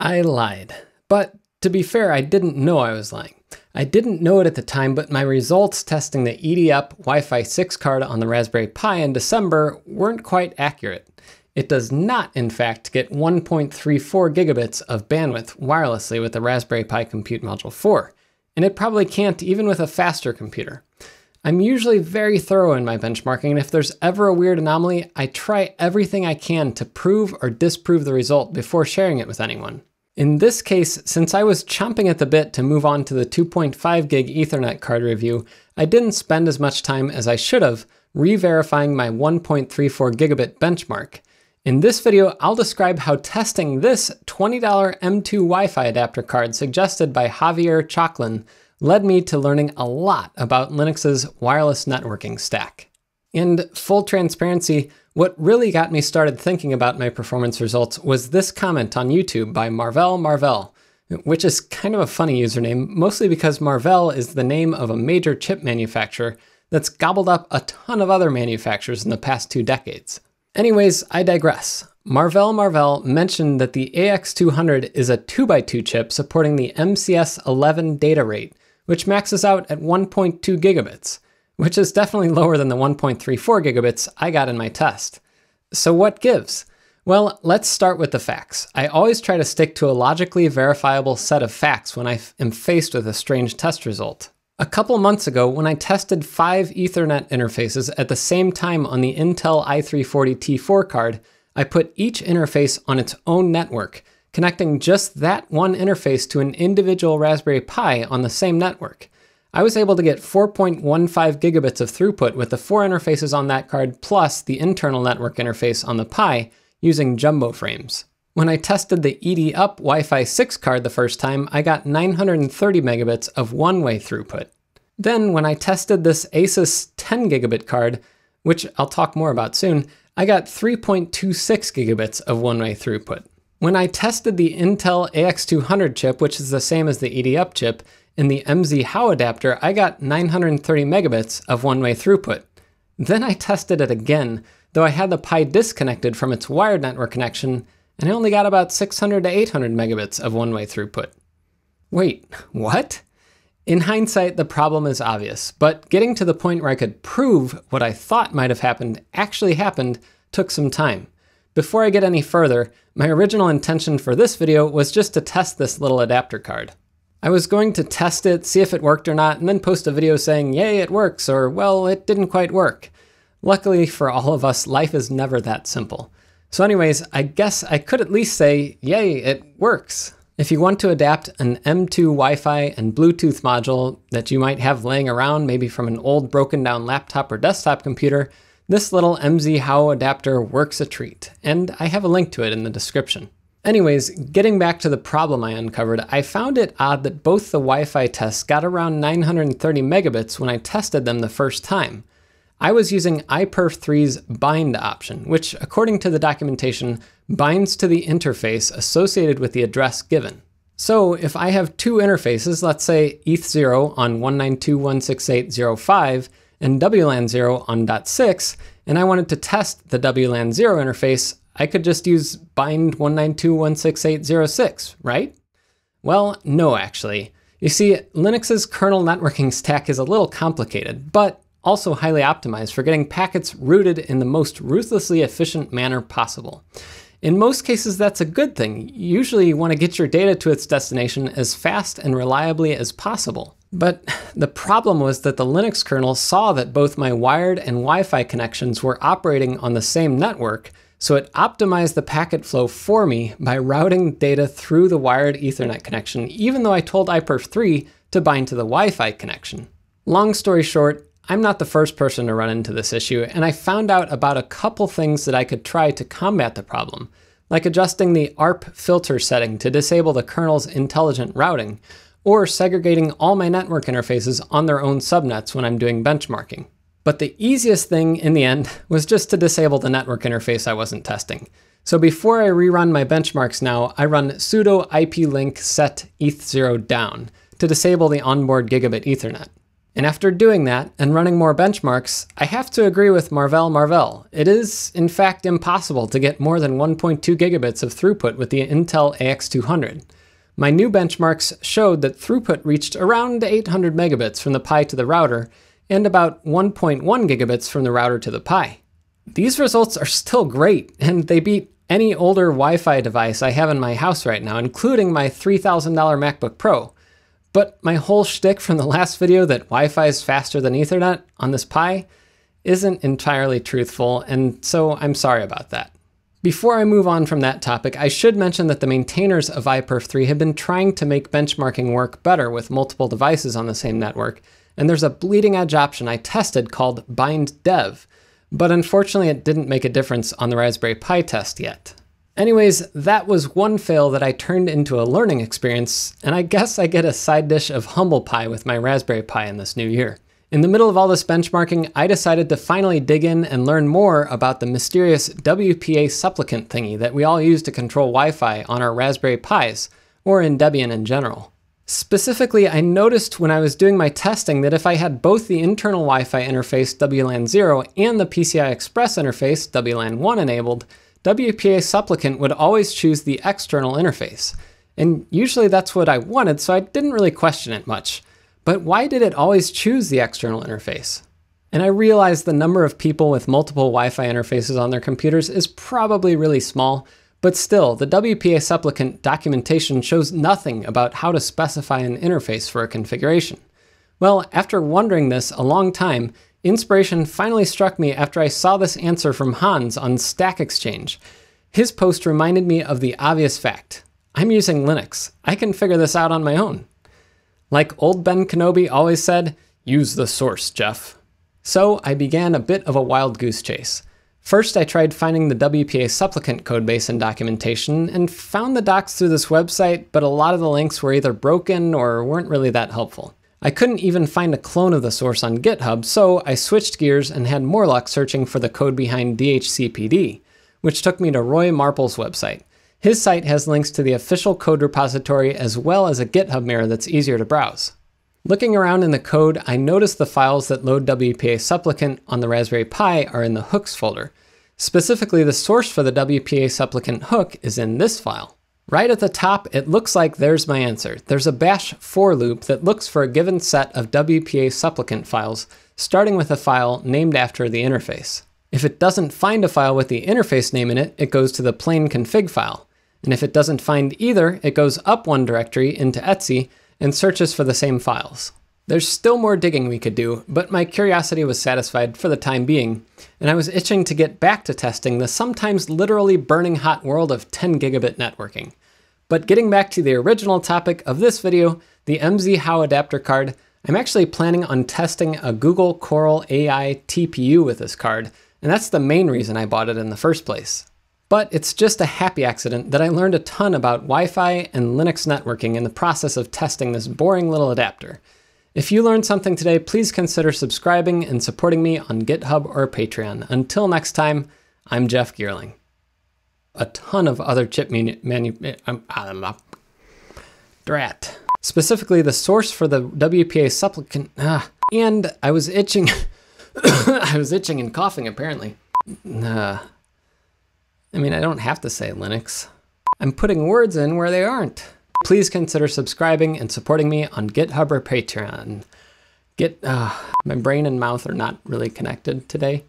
I lied. But to be fair, I didn't know I was lying. I didn't know it at the time, but my results testing the EDUP Wi-Fi 6 card on the Raspberry Pi in December weren't quite accurate. It does not, in fact, get 1.34 gigabits of bandwidth wirelessly with the Raspberry Pi Compute Module 4, and it probably can't even with a faster computer. I'm usually very thorough in my benchmarking, and if there's ever a weird anomaly, I try everything I can to prove or disprove the result before sharing it with anyone. In this case, since I was chomping at the bit to move on to the 2.5 gig Ethernet card review, I didn't spend as much time as I should have re-verifying my 1.34 gigabit benchmark. In this video, I'll describe how testing this $20 M.2 Wi-Fi adapter card suggested by Javier Choclin led me to learning a lot about Linux's wireless networking stack. And full transparency, what really got me started thinking about my performance results was this comment on YouTube by Marvell Marvell, which is kind of a funny username, mostly because Marvell is the name of a major chip manufacturer that's gobbled up a ton of other manufacturers in the past two decades. Anyways, I digress. Marvell Marvell mentioned that the AX200 is a 2x2 chip supporting the MCS 11 data rate, which maxes out at 1.2 gigabits, which is definitely lower than the 1.34 gigabits I got in my test. So what gives? Well, let's start with the facts. I always try to stick to a logically verifiable set of facts when I am faced with a strange test result. A couple months ago, when I tested five Ethernet interfaces at the same time on the Intel i340T4 card, I put each interface on its own network, connecting just that one interface to an individual Raspberry Pi on the same network. I was able to get 4.15 gigabits of throughput with the four interfaces on that card plus the internal network interface on the Pi using jumbo frames. When I tested the EDUP Wi-Fi 6 card the first time, I got 930 megabits of one-way throughput. Then when I tested this Asus 10 gigabit card, which I'll talk more about soon, I got 3.26 gigabits of one-way throughput. When I tested the Intel AX200 chip, which is the same as the EDUP chip, in the MZHOU adapter, I got 930 megabits of one-way throughput. Then I tested it again, though I had the Pi disconnected from its wired network connection, and I only got about 600 to 800 megabits of one-way throughput. Wait, what? In hindsight, the problem is obvious, but getting to the point where I could prove what I thought might have happened actually happened took some time. Before I get any further, my original intention for this video was just to test this little adapter card. I was going to test it, see if it worked or not, and then post a video saying, yay, it works, or well, it didn't quite work. Luckily for all of us, life is never that simple. So anyways, I guess I could at least say, yay, it works. If you want to adapt an M.2 Wi-Fi and Bluetooth module that you might have laying around, maybe from an old broken down laptop or desktop computer, this little MZHOU adapter works a treat, and I have a link to it in the description. Anyways, getting back to the problem I uncovered, I found it odd that both the Wi-Fi tests got around 930 megabits when I tested them the first time. I was using iPerf3's bind option, which according to the documentation, binds to the interface associated with the address given. So if I have two interfaces, let's say ETH0 on 192.168.0.5 and WLAN 0 on .6, and I wanted to test the WLAN 0 interface, I could just use bind 192.168.0.6, right? Well, no actually. You see, Linux's kernel networking stack is a little complicated, but also highly optimized for getting packets routed in the most ruthlessly efficient manner possible. In most cases, that's a good thing. Usually you want to get your data to its destination as fast and reliably as possible. But the problem was that the Linux kernel saw that both my wired and Wi-Fi connections were operating on the same network, so it optimized the packet flow for me by routing data through the wired Ethernet connection, even though I told iPerf3 to bind to the Wi-Fi connection. Long story short, I'm not the first person to run into this issue, and I found out about a couple things that I could try to combat the problem, like adjusting the ARP filter setting to disable the kernel's intelligent routing, or segregating all my network interfaces on their own subnets when I'm doing benchmarking. But the easiest thing in the end was just to disable the network interface I wasn't testing. So before I rerun my benchmarks now, I run sudo iplink set eth0 down to disable the onboard gigabit ethernet. And after doing that and running more benchmarks, I have to agree with Marvell Marvell. It is, in fact, impossible to get more than 1.2 gigabits of throughput with the Intel AX200. My new benchmarks showed that throughput reached around 800 megabits from the Pi to the router, and about 1.1 gigabits from the router to the Pi. These results are still great, and they beat any older Wi-Fi device I have in my house right now, including my $3,000 MacBook Pro. But my whole shtick from the last video that Wi-Fi is faster than Ethernet on this Pi isn't entirely truthful, and so I'm sorry about that. Before I move on from that topic, I should mention that the maintainers of iPerf 3 have been trying to make benchmarking work better with multiple devices on the same network, and there's a bleeding edge option I tested called Bind Dev, but unfortunately it didn't make a difference on the Raspberry Pi test yet. Anyways, that was one fail that I turned into a learning experience, and I guess I get a side dish of humble pie with my Raspberry Pi in this new year. In the middle of all this benchmarking, I decided to finally dig in and learn more about the mysterious WPA supplicant thingy that we all use to control Wi-Fi on our Raspberry Pis, or in Debian in general. Specifically, I noticed when I was doing my testing that if I had both the internal Wi-Fi interface WLAN 0 and the PCI Express interface WLAN 1 enabled, WPA supplicant would always choose the external interface. And usually that's what I wanted, so I didn't really question it much. But why did it always choose the external interface? And I realized the number of people with multiple Wi-Fi interfaces on their computers is probably really small, but still, the WPA supplicant documentation shows nothing about how to specify an interface for a configuration. Well, after wondering this a long time, inspiration finally struck me after I saw this answer from Hannes on Stack Exchange. His post reminded me of the obvious fact. I'm using Linux. I can figure this out on my own. Like old Ben Kenobi always said, use the source, Jeff. So I began a bit of a wild goose chase. First, I tried finding the WPA supplicant codebase and documentation, and found the docs through this website, but a lot of the links were either broken or weren't really that helpful. I couldn't even find a clone of the source on GitHub, so I switched gears and had more luck searching for the code behind DHCPD, which took me to Roy Marples' website. His site has links to the official code repository as well as a GitHub mirror that's easier to browse. Looking around in the code, I noticed the files that load WPA supplicant on the Raspberry Pi are in the hooks folder. Specifically, the source for the WPA supplicant hook is in this file. Right at the top, it looks like there's my answer. There's a bash for loop that looks for a given set of WPA supplicant files, starting with a file named after the interface. If it doesn't find a file with the interface name in it, it goes to the plain config file. And if it doesn't find either, it goes up one directory into Etsy and searches for the same files. There's still more digging we could do, but my curiosity was satisfied for the time being, and I was itching to get back to testing the sometimes literally burning hot world of 10 gigabit networking. But getting back to the original topic of this video, the MZHOU adapter card, I'm actually planning on testing a Google Coral AI TPU with this card, and that's the main reason I bought it in the first place. But it's just a happy accident that I learned a ton about Wi-Fi and Linux networking in the process of testing this boring little adapter. If you learned something today, please consider subscribing and supporting me on GitHub or Patreon. Until next time, I'm Jeff Geerling. A ton of other chip manu... manu um, um, drat. Specifically, the source for the WPA supplicant... Ah, and I was itching... I was itching and coughing, apparently. Uh, I mean, I don't have to say Linux. I'm putting words in where they aren't. Please consider subscribing and supporting me on GitHub or Patreon. Get, uh, my brain and mouth are not really connected today.